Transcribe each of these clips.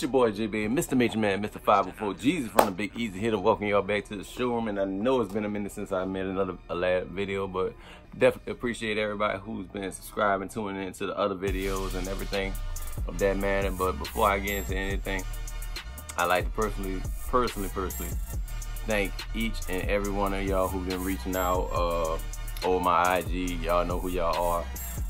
It's your boy JB, Mr. Major Man, Mr. 504, Jesus from the Big Easy Hitter, welcome y'all back to the showroom. And I know it's been a minute since I made another last video, but definitely appreciate everybody who's been subscribing, tuning into the other videos and everything of that matter. But before I get into anything, I like to personally, personally, personally thank each and every one of y'all who've been reaching out uh, over my IG. Y'all know who y'all are.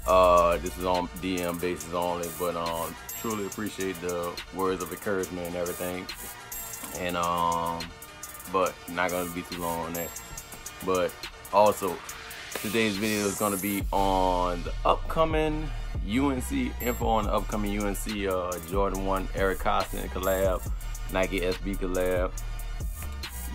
Uh, this is on DM basis only, but um, truly appreciate the words of encouragement and everything. And um, but not gonna be too long on that. But also, today's video is gonna be on the upcoming UNC info on the upcoming UNC uh, Jordan One Eric Koston collab, Nike SB collab.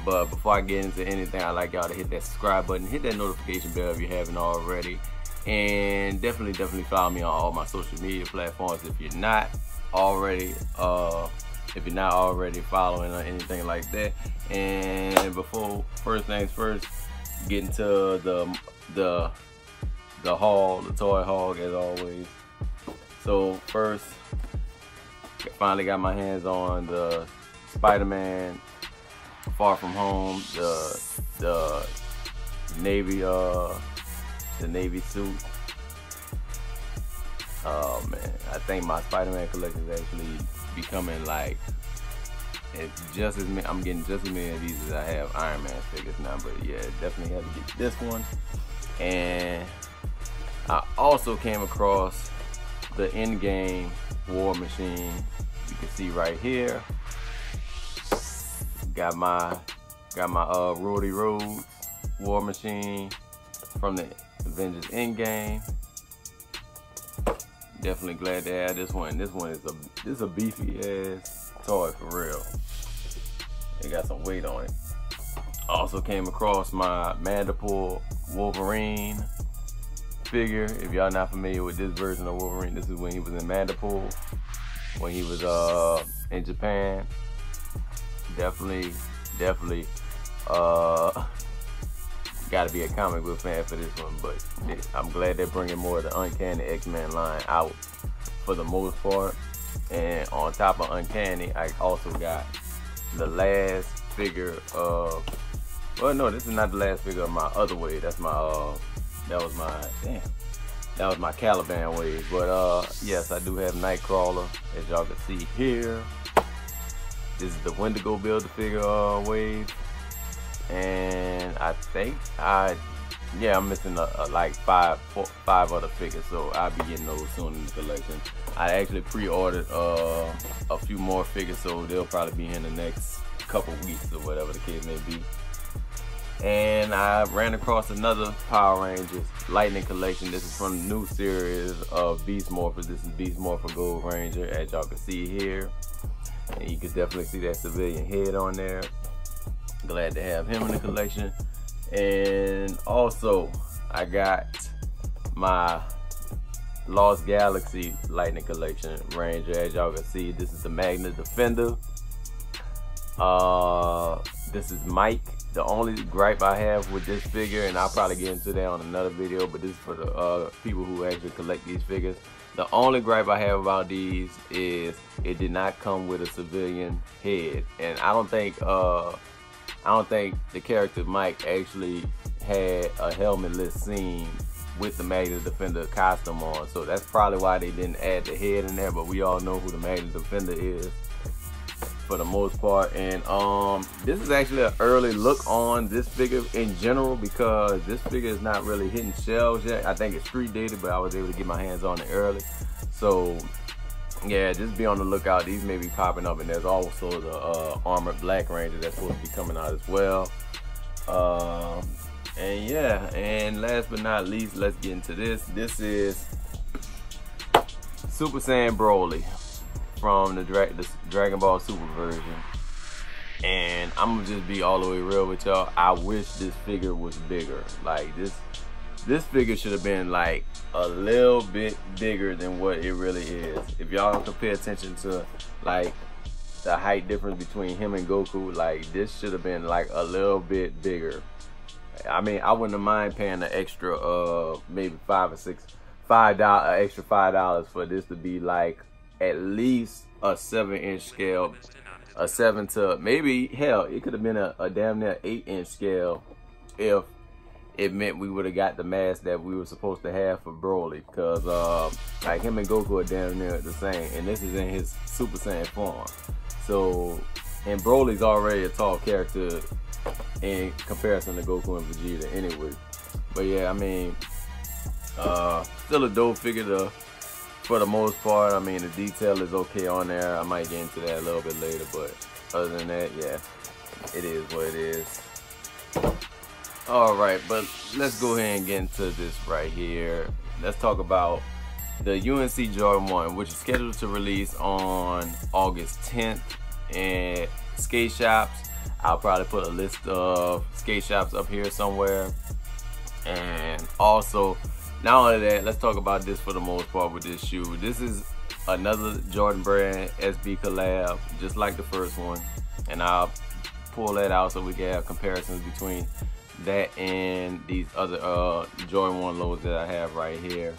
But before I get into anything, I'd like y'all to hit that subscribe button, hit that notification bell if you haven't already and definitely definitely follow me on all my social media platforms if you're not already uh if you're not already following or anything like that. And before first things first get into the the the haul the toy hog as always. So first finally got my hands on the spider-man far from home the the navy uh the navy suit. Oh man, I think my Spider-Man collection is actually becoming like it's just as many. I'm getting just as many of these as I have Iron Man figures now. But yeah, definitely have to get this one. And I also came across the Endgame War Machine. You can see right here. Got my got my uh Rhodey Rhodes War Machine from the Avengers Endgame. Definitely glad to add this one. This one is a this is a beefy ass toy for real. It got some weight on it. Also came across my Madripoor Wolverine figure. If y'all not familiar with this version of Wolverine, this is when he was in Madripoor, when he was uh in Japan. Definitely, definitely uh got to be a comic book fan for this one, but I'm glad they're bringing more of the Uncanny X-Men line out for the most part. And on top of Uncanny, I also got the last figure of, well, no, this is not the last figure of my other wave. That's my, uh, that was my, damn, that was my Caliban wave. But uh, yes, I do have Nightcrawler, as y'all can see here. This is the Wendigo Build-A-Figure uh, wave and I think I yeah I'm missing a, a, like five four, five other figures so I'll be getting those soon in the collection I actually pre-ordered uh, a few more figures so they'll probably be in the next couple weeks or whatever the case may be and I ran across another Power Rangers Lightning Collection. This is from the new series of Beast Morphers. This is Beast Morpher Gold Ranger, as y'all can see here. And you can definitely see that civilian head on there. Glad to have him in the collection. And also, I got my Lost Galaxy Lightning Collection Ranger. As y'all can see, this is the Magna Defender. Uh, this is Mike. The only gripe I have with this figure, and I'll probably get into that on another video, but this is for the uh, people who actually collect these figures. The only gripe I have about these is it did not come with a civilian head. And I don't think uh, I don't think the character Mike actually had a helmetless scene with the Magna Defender costume on. So that's probably why they didn't add the head in there, but we all know who the Magna Defender is for the most part. And um, this is actually an early look on this figure in general because this figure is not really hitting shelves yet. I think it's street dated, but I was able to get my hands on it early. So yeah, just be on the lookout. These may be popping up, and there's also the uh, Armored Black Ranger that's supposed to be coming out as well. Um, and yeah, and last but not least, let's get into this. This is Super Saiyan Broly from the, Dra the Dragon Ball Super version. And I'm gonna just be all the way real with y'all. I wish this figure was bigger. Like this this figure should have been like a little bit bigger than what it really is. If y'all have to pay attention to like the height difference between him and Goku, like this should have been like a little bit bigger. I mean, I wouldn't mind paying an extra, uh, maybe five or six, five dollar, extra five dollars for this to be like at least a seven inch scale, a seven to maybe hell, it could have been a, a damn near eight inch scale if it meant we would have got the mask that we were supposed to have for Broly. Cause uh, like him and Goku are damn near the same, and this is in his Super Saiyan form. So, and Broly's already a tall character in comparison to Goku and Vegeta anyway. But yeah, I mean, uh, still a dope figure to, for the most part. I mean, the detail is okay on there. I might get into that a little bit later, but other than that, yeah, it is what it is. All right, but let's go ahead and get into this right here. Let's talk about the UNC Jordan 1, which is scheduled to release on August 10th in skate shops. I'll probably put a list of skate shops up here somewhere. And also, not only that, let's talk about this for the most part with this shoe. This is another Jordan Brand SB collab, just like the first one. And I'll pull that out so we can have comparisons between that and these other uh, Jordan 1 lows that I have right here.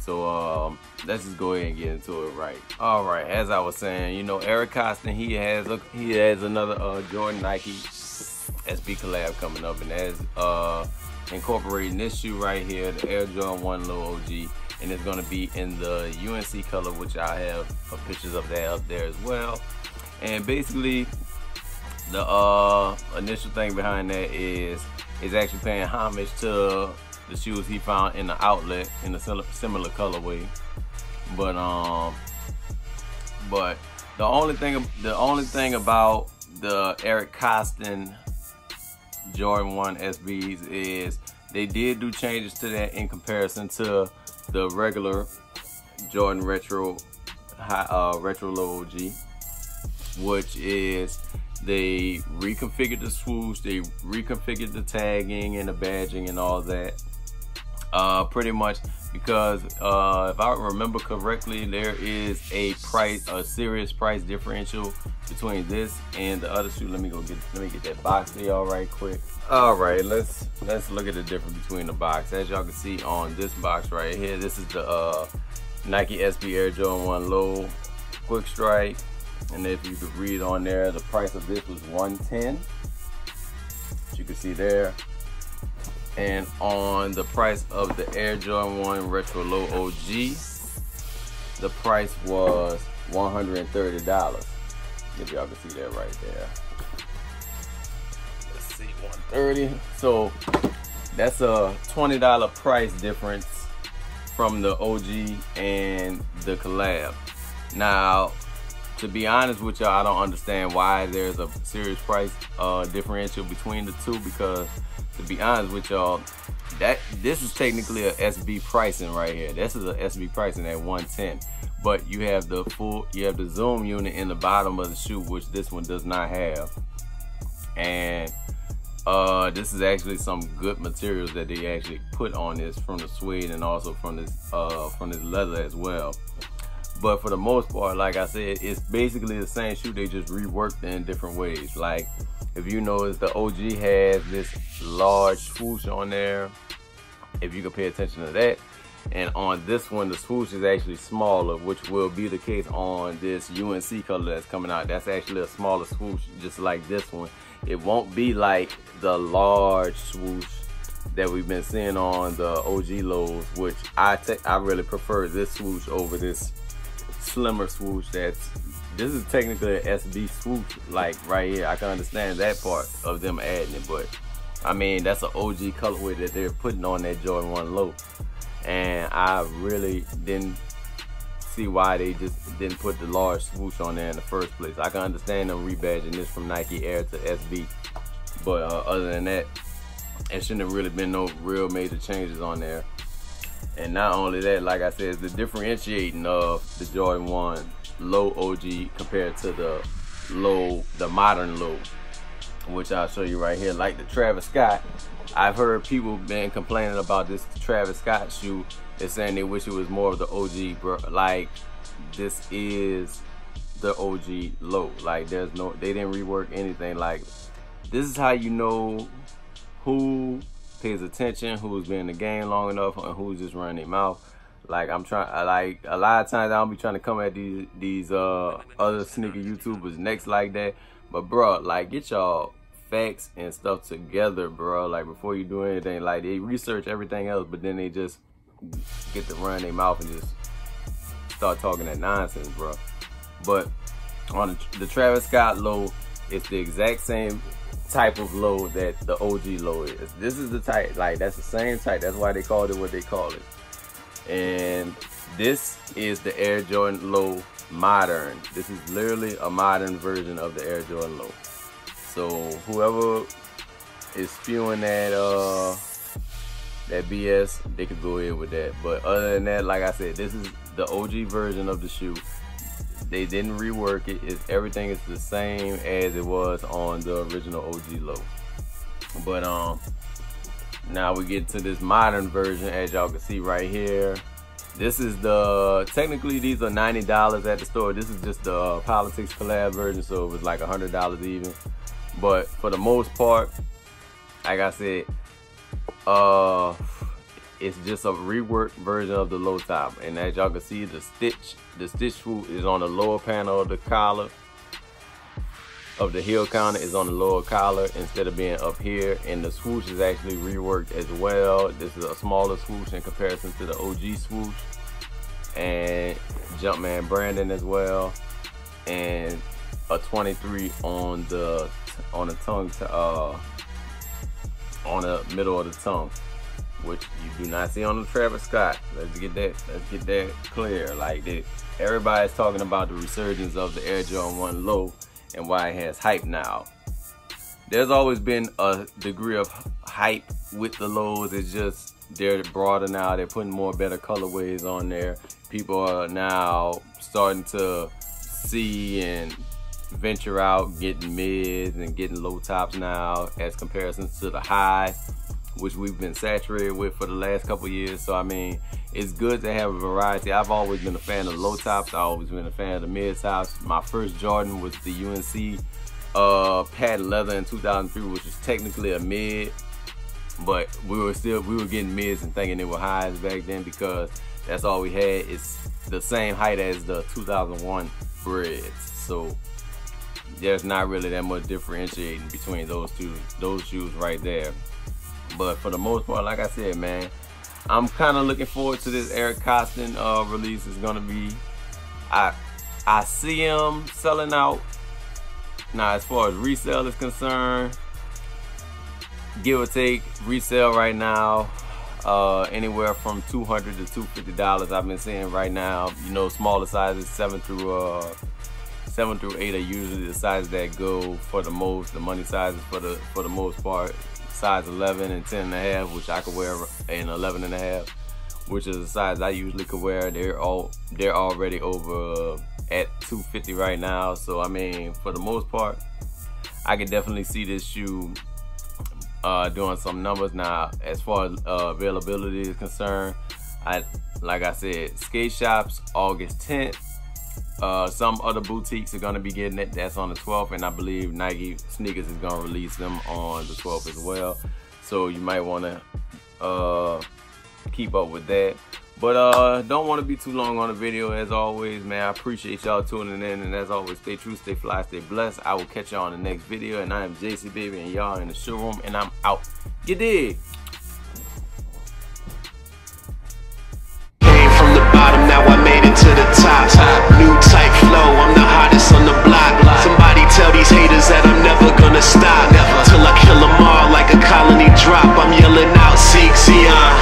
So um, let's just go ahead and get into it right. All right, as I was saying, you know, Eric Koston, he has a, he has another uh, Jordan Nike SB collab coming up, and as uh, incorporating this shoe right here, the Air Jordan 1 Low OG, and it's gonna be in the UNC color, which I have uh, pictures of that up there as well. And basically, the uh, initial thing behind that is is actually paying homage to the shoes he found in the outlet in a similar colorway. But um, but the only thing the only thing about the Eric Koston Jordan 1 SBs is they did do changes to that in comparison to the regular Jordan Retro uh, Retro Low OG, which is they reconfigured the swoosh, they reconfigured the tagging and the badging and all that. Uh, pretty much because uh, if I remember correctly, there is a price, a serious price differential between this and the other shoe. Let me go get, let me get that box for y'all right quick. All right, let's let's look at the difference between the box. As y'all can see on this box right here, this is the uh, Nike SB Air Jordan 1 Low Quick Strike and if you could read on there, the price of this was 110 As you can see there. And on the price of the Air Jordan 1 Retro Low OG, the price was $130. If y'all can see that right there. Let's see, 130 So that's a $20 price difference from the OG and the collab. Now, to be honest with y'all, I don't understand why there's a serious price uh, differential between the two because to be honest with y'all, that this is technically a SB pricing right here. This is a SB pricing at 110. But you have the full, you have the zoom unit in the bottom of the shoe, which this one does not have. And uh, this is actually some good materials that they actually put on this from the suede and also from this uh, from this leather as well. But for the most part, like I said, it's basically the same shoe. They just reworked in different ways. Like if you notice, the OG has this large swoosh on there. If you can pay attention to that. And on this one, the swoosh is actually smaller, which will be the case on this UNC color that's coming out. That's actually a smaller swoosh, just like this one. It won't be like the large swoosh that we've been seeing on the OG lows, which I I really prefer this swoosh over this slimmer swoosh that's this is technically an SB swoosh like right here. I can understand that part of them adding it but I mean that's an OG colorway that they're putting on that Jordan 1 low. And I really didn't see why they just didn't put the large swoosh on there in the first place. I can understand them rebadging this from Nike Air to SB but uh, other than that it shouldn't have really been no real major changes on there and not only that, like I said, the differentiating of the Jordan 1 low OG compared to the low, the modern low, which I'll show you right here. Like the Travis Scott, I've heard people been complaining about this Travis Scott shoe. They're saying they wish it was more of the OG, bro. Like this is the OG low. Like there's no, they didn't rework anything. Like this is how you know who pays attention, who's been in the game long enough, and who's just running their mouth. Like I'm trying, like a lot of times I don't be trying to come at these these uh other sneaker YouTubers next like that. But bro, like get y'all facts and stuff together, bro. Like before you do anything, like they research everything else, but then they just get to run their mouth and just start talking that nonsense, bro. But on the, the Travis Scott low, it's the exact same type of low that the OG low is. This is the type, like that's the same type. That's why they called it what they call it. And this is the Air Jordan Low Modern. This is literally a modern version of the Air Jordan Low. So whoever is spewing that uh that BS, they could go ahead with that. But other than that, like I said, this is the OG version of the shoe. They didn't rework it. It's, everything is the same as it was on the original OG low. But um, now we get to this modern version, as y'all can see right here. This is the, technically these are $90 at the store. This is just the uh, Politics collab version, so it was like $100 even. But for the most part, like I said, uh, it's just a reworked version of the low top. And as y'all can see, the stitch, the stitch swoop is on the lower panel of the collar. Of the heel counter is on the lower collar instead of being up here. And the swoosh is actually reworked as well. This is a smaller swoosh in comparison to the OG swoosh. And Jumpman Brandon as well. And a 23 on the on the tongue to, uh on the middle of the tongue which you do not see on the Travis Scott. Let's get that let's get that clear. Like that everybody's talking about the resurgence of the Air Jordan 1 low and why it has hype now. There's always been a degree of hype with the lows. It's just they're broader now. They're putting more better colorways on there. People are now starting to see and venture out getting mids and getting low tops now as comparisons to the high which we've been saturated with for the last couple years. So i mean it's good to have a variety. I've always been a fan of low tops. I've always been a fan of the mid tops. My first jordan was the unc uh patent leather in 2003 which was technically a mid but we were still we were getting mids and thinking they were highs back then because that's all we had. It's the same height as the 2001 breads. So there's not really that much differentiating between those two those shoes right there but for the most part like i said man i'm kind of looking forward to this eric koston uh, release. Is gonna be i i see him selling out. Now as far as resale is concerned give or take resale right now uh, anywhere from 200 to 250 dollars. I've been seeing right now you know smaller sizes seven through uh seven through eight are usually the sizes that go for the most. The money sizes for the for the most part size 11 and 10 and a half which i could wear in 11 and a half which is the size i usually could wear. They're all they're already over at 250 right now. So i mean for the most part i can definitely see this shoe uh, doing some numbers. Now as far as uh, availability is concerned I like I said skate shops August 10th uh, some other boutiques are going to be getting it. That's on the 12th, and I believe Nike Sneakers is going to release them on the 12th as well. So you might want to uh, keep up with that. But uh, don't want to be too long on the video as always, man. I appreciate y'all tuning in, and as always, stay true, stay fly, stay blessed. I will catch y'all on the next video, and I am JC Baby, and y'all in the showroom, and I'm out. You dig? Came from the bottom, now I made it to the top. these haters that I'm never gonna stop. Never. Till I kill them all like a colony drop. I'm yelling out, Sieg Zeon.